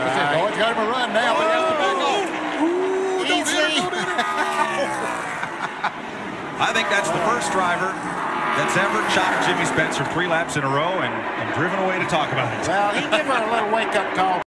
that. Oh, it's got him a run now, but he has to back off. I think that's the first driver that's ever chopped Jimmy Spencer three laps in a row and, and driven away to talk about it. Well, he gave her a little wake-up call.